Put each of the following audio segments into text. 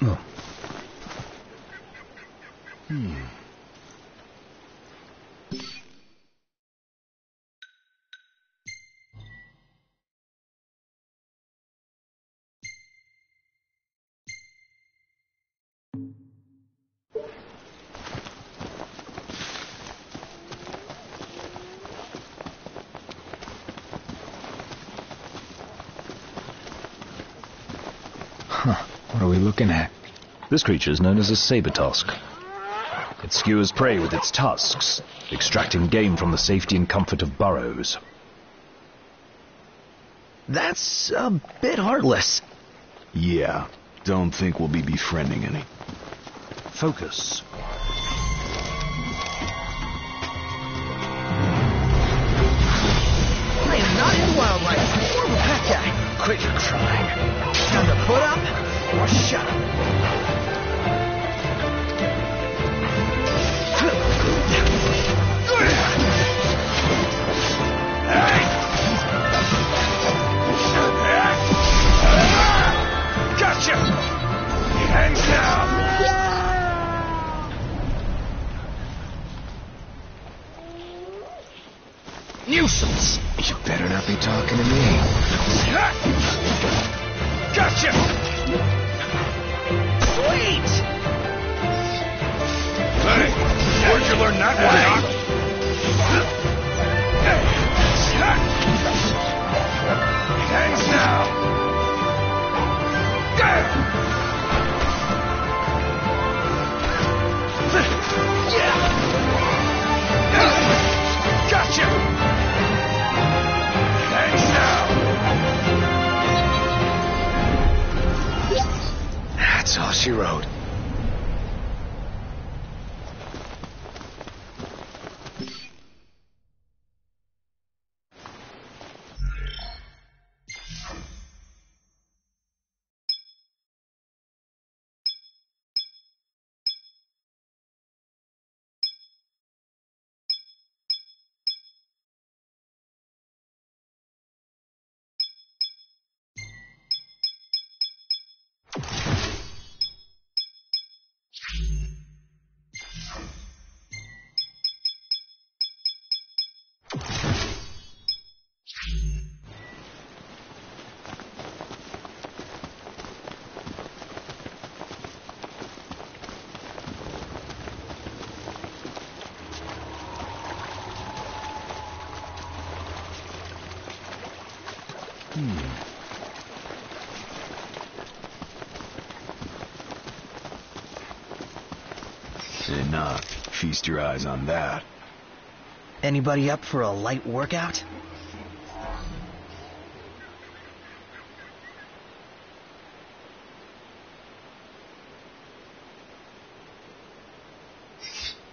嗯。嗯。哼。What are we looking at? This creature is known as a Sabertusk. It skewers prey with its tusks, extracting game from the safety and comfort of burrows. That's a bit heartless. Yeah, don't think we'll be befriending any. Focus. Up. Gotcha! He hangs down! Nuisance. You better not be talking to me. Gotcha! Sweet! Hey, where'd you learn that one, Doc? He hangs now! That's Feast your eyes on that. Anybody up for a light workout?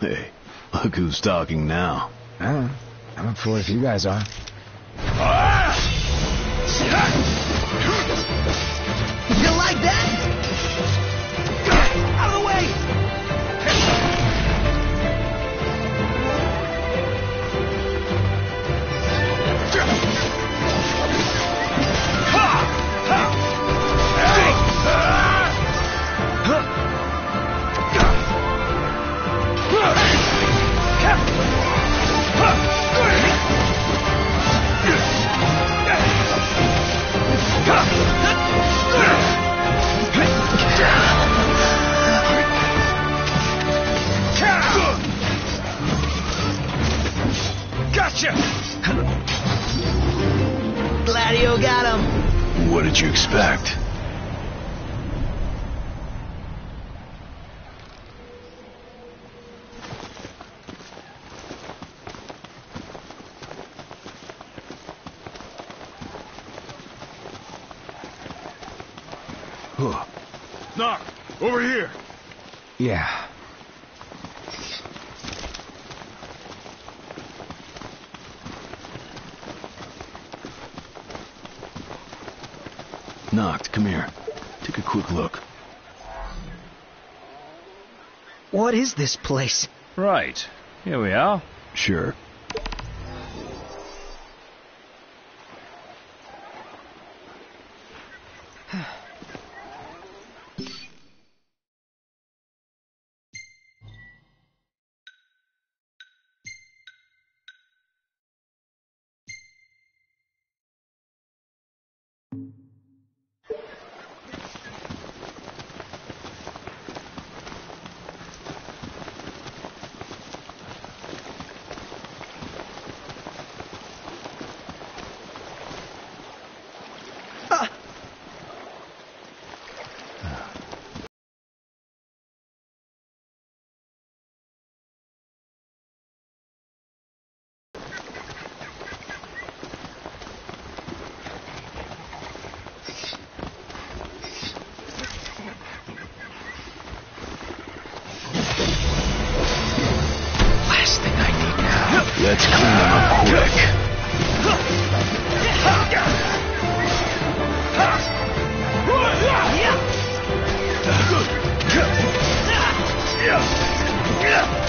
Hey, look who's talking now. Uh, I'm up for it if you guys are. Gladio got him. What did you expect? Huh. Noct! Over here! Yeah. Noct, come here. Take a quick look. What is this place? Right. Here we are. Sure. Yeah.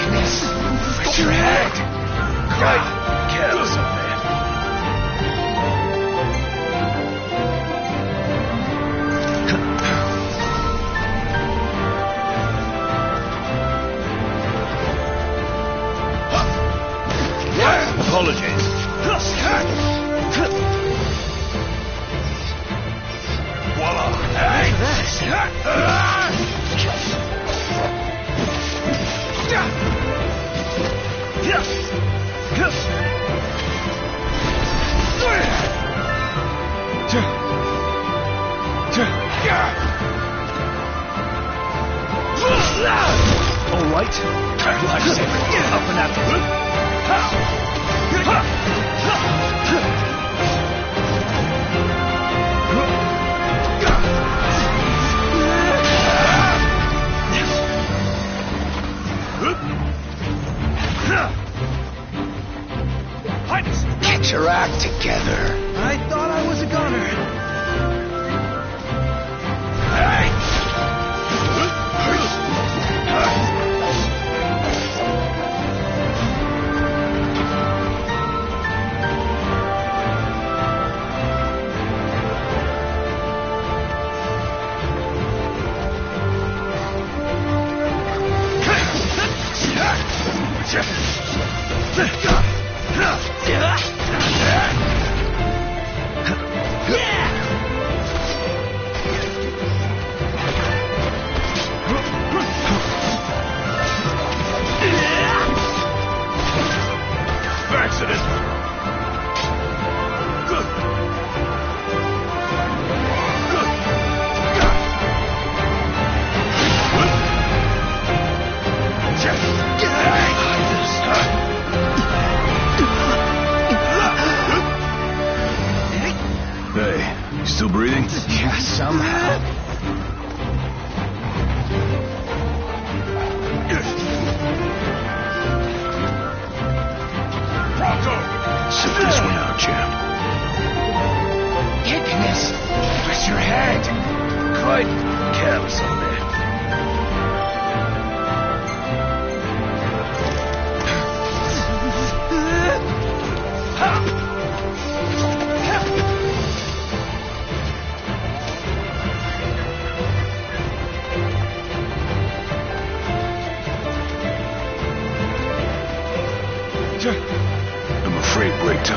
darkness. Your head? Right. 转入暗线，看不难。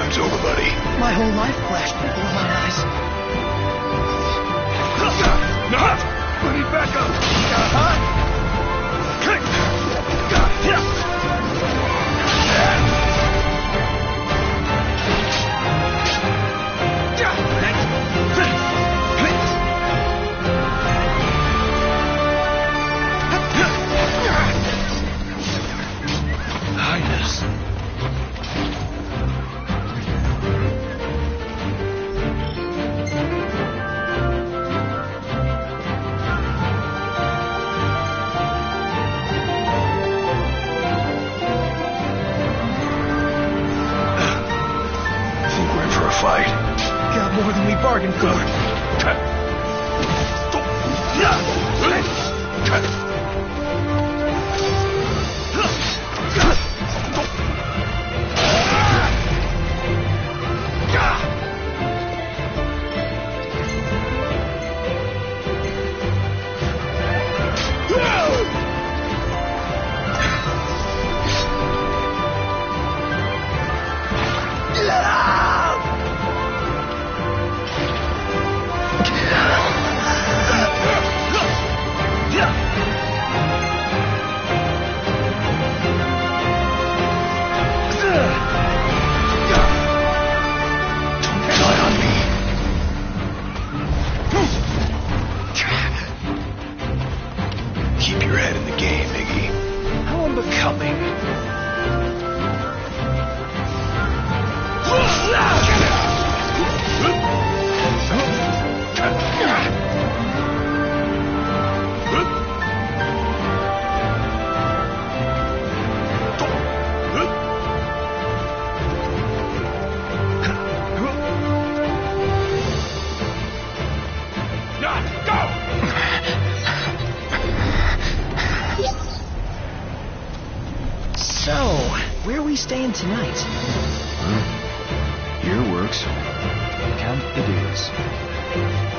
time's over, buddy. My whole life flashed before my eyes. Not! I need backup! Uh -huh. staying tonight? Your works. Count the days.